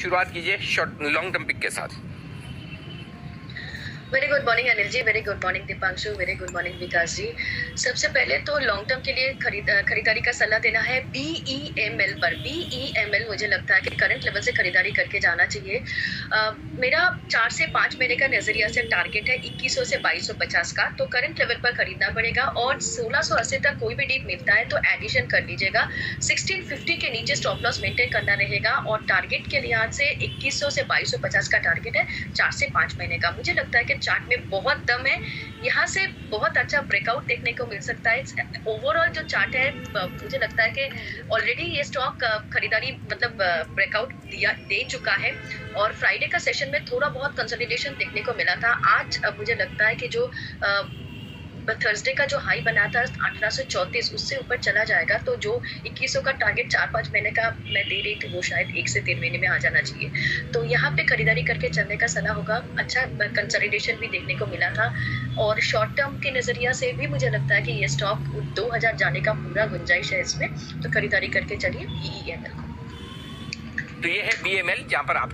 शुरुआत कीजिए short long term pick के साथ। Very good morning Anil ji very good morning Deepanshu very good morning Vikas ji सबसे पहले तो लॉन्ग टर्म के लिए खरीद खरीदारी का सलाह देना है बी ई एम एल पर। बी ई एम एल मुझे लगता है कि करंट लेवल से खरीदारी करके जाना चाहिए। uh, मेरा चार से पाँच महीने का नज़रिया से टारगेट है इक्कीस से बाईस पचास का। तो करंट लेवल पर खरीदना पड़ेगा और सोलह सौ अस्सी तक कोई भी डीप मिलता है तो एडिशन कर लीजिएगा। सिक्सटीन फिफ्टी के नीचे स्टॉप लॉस मेंटेन करना रहेगा और टारगेट के लिहाज से इक्कीस से बाईस पचास का टारगेट है चार से पाँच महीने का। मुझे लगता है कि चार्ट में बहुत दम है। यहाँ से बहुत अच्छा ब्रेकआउट देखने को मिल सकता है। ओवरऑल जो चार्ट है मुझे लगता है कि ऑलरेडी ये स्टॉक खरीदारी मतलब ब्रेकआउट दिया, दे चुका है। और फ्राइडे का सेशन में थोड़ा बहुत कंसोलिडेशन देखने को मिला था। आज मुझे लगता है कि जो थर्सडे का जो हाई बना था, अठारह सौ चौंतीस, उससे ऊपर चला जाएगा। तो जो इक्कीस का टारगेट चार पाँच महीने का मैं दे रही थी वो शायद एक से तीन महीने में आ जाना चाहिए। तो यहाँ पे खरीदारी करके चलने का सलाह होगा। अच्छा कंसलिडेशन भी देखने को मिला था। और शॉर्ट टर्म के नज़रिया से भी मुझे लगता है कि ये स्टॉक दो हज़ार जाने का पूरा गुंजाइश है इसमें। तो खरीदारी करके चलिए ई e e तो ये है बी एम पर आप